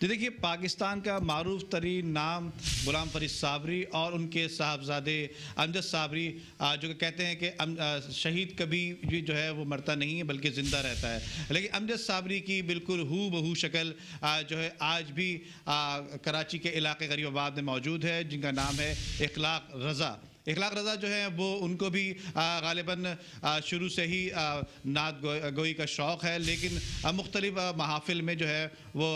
देखिए, पाकिस्तान का मरूफ तरीन नाम गुलाम फरीद साबरी और उनके साहबजादे अमजद साबरी जो कहते हैं कि शहीद कभी भी जो है वो मरता नहीं है, बल्कि ज़िंदा रहता है। लेकिन अमजद साबरी की बिल्कुल हु बहू शक्ल जो है आज भी कराची के इलाके गरीबाबाद में मौजूद है, जिनका नाम है इखलाक रज़ा। इखलाक रज़ा जो है, वो उनको भी गालिबा शुरू से ही नात गोई का शौक़ है, लेकिन मुख्तलिफ़ महाफिल में जो है, वो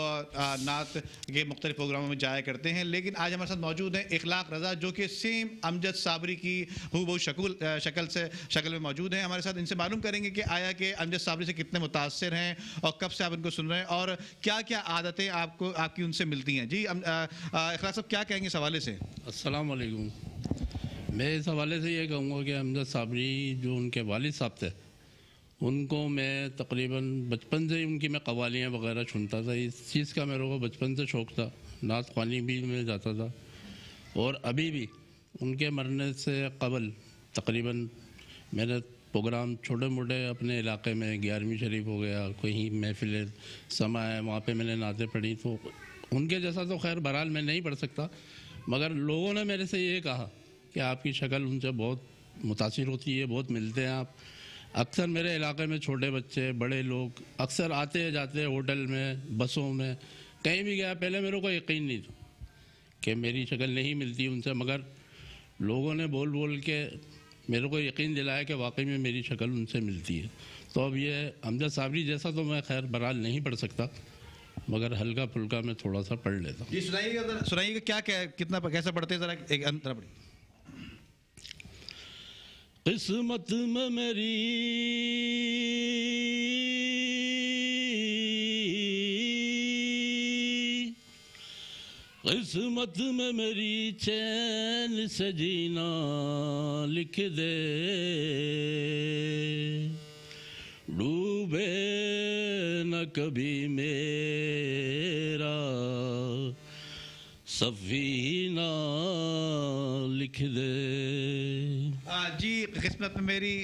नात के मुख्तलिफ़ प्रोग्रामों में जाया करते हैं। लेकिन आज हमारे साथ मौजूद हैं इखलाक रज़ा, जो कि सेम अमजद साबरी की हु शकुल शक्ल से, शक्ल में मौजूद हैं। हमारे साथ इनसे मालूम करेंगे कि आया कि अमजद साबरी से कितने मुतासर हैं और कब से आप इनको सुन रहे हैं और क्या क्या आदतें आपको, आपकी उनसे मिलती हैं। जी इखलाक साहब, क्या कहेंगे इस हवाले से? अस्सलाम वालेकुम मैं इस हवाले से ये कहूँगा कि अमजद साबरी जो उनके वालिद साहब थे, उनको मैं तकरीबन बचपन से ही उनकी मैं कवालियाँ वगैरह सुनता था। इस चीज़ का मेरे को बचपन से शौक़ था। नात खानी भी में जाता था। और अभी भी उनके मरने से कबल तकरीबन मेरे प्रोग्राम छोटे मोटे अपने इलाके में ग्यारहवीं शरीफ हो गया, कहीं महफिल समा है वहाँ पे मैंने नातें पढ़ी तो उनके जैसा तो खैर बहरहाल मैं नहीं पढ़ सकता, मगर लोगों ने मेरे से ये कहा कि आपकी शक्ल उनसे बहुत मुतासर होती है, बहुत मिलते हैं आप। अक्सर मेरे इलाके में छोटे बच्चे, बड़े लोग अक्सर आते जाते होटल में, बसों में, कहीं भी गया पहले मेरे को यकीन नहीं था कि मेरी शक्ल नहीं मिलती उनसे, मगर लोगों ने बोल बोल के मेरे को यकीन दिलाया कि वाकई में मेरी शक्ल उनसे मिलती है। तो अब ये अमजद साबरी जैसा तो मैं खैर बहरहाल नहीं पढ़ सकता, मगर हल्का फुल्का मैं थोड़ा सा पढ़ लेता हूँ। सुनाइएगा सुनाइएगा क्या क्या कितना, कैसे पढ़ते हैं, ज़रा एक अंतर पढ़िए किस्मत में मेरी किस्मत में मेरी चैन से जीना लिख दे। डूबे न कभी मेरा, सफीना लिख दे। किस्मत में मेरी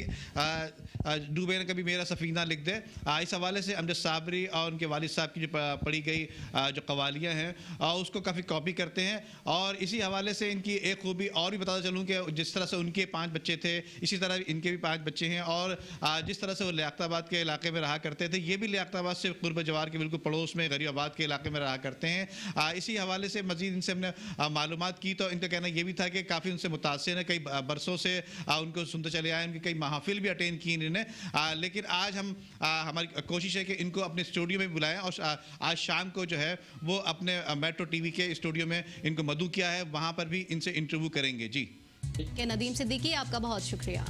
डूबे ने कभी मेरा सफ़ीना लिख दे। इस हवाले से अमजद साबरी और उनके वालिद साहब की जो पढ़ी गई जो कवालियाँ हैं उसको काफ़ी कॉपी करते हैं। और इसी हवाले से इनकी एक खूबी और भी बताता चलूँ कि जिस तरह से उनके पाँच बच्चे थे, इसी तरह इनके भी पाँच बच्चे हैं। और जिस तरह से वो लियाताबाद के इलाके में रहा करते थे, ये भी लियाताबाद से कुर्ब जवार के बिल्कुल पड़ोस में गरीबाबाद के इलाके में रहा करते हैं। इसी हवाले से मजीद इनसे हमने मालूम की तो इनका कहना ये भी था कि काफ़ी उनसे मुतासर है, कई बरसों से उनको सुनते चले आए उनकी कई महाफिल भी अटेंड की इन्होंने लेकिन आज हम आ, हमारी कोशिश है कि इनको अपने स्टूडियो में बुलाएँ और आ, आज शाम को जो है वो अपने मेट्रो टीवी के स्टूडियो में इनको मधु किया है। वहाँ पर भी इनसे इंटरव्यू करेंगे। जी। ठीक है नदीम सिद्दीकी आपका बहुत शुक्रिया।